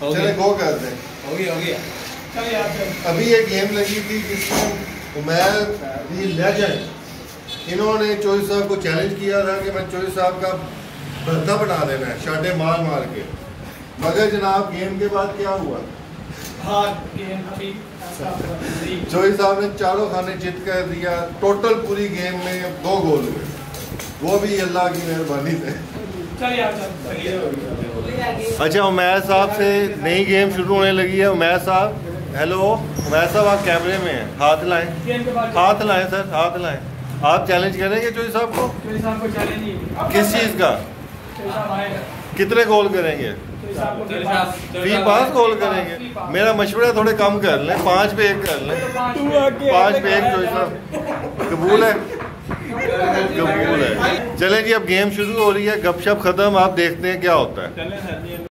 चले गो कर दें। हो गया हो गया। चलिए आप अभी एक गेम लगी थी जिसमें उमैर दी लेजेंड इन्होंने चोरी साहब को चैलेंज किया था कि मैं चोरी साहब का भरता बना देना है शाटे मार मार के। मगर जनाब गेम के बाद क्या हुआ? हाँ। जी। चोरी साहब ने चारों खाने चित कर दिया टोटल पूरी गेम में दो गोल हुए। वो भी अल्लाह की मेहरबानी से। अच्छा उमैर साहब से नई गेम शुरू होने लगी है। उमैर साहब हेलो उमैर साहब आप कैमरे में हैं। हाथ लाएँ। गेम के बाद हाथ लाएँ सर हाथ लाएँ। आप चैलेंज करेंगे चोरी साहब को? साहब को किस चीज़ का? कितने गोल करेंगे? साहब- पास। गोल करेंगे। मेरा मशवरा थोड़े कम कर लें। पाँच पे एक कर लें। पाँच पे- एक चोरी साहब। कबूल है? चलें जी, अब गेम शुरू हो रही है, गपशप खत्म, आप देखते हैं क्या होता है।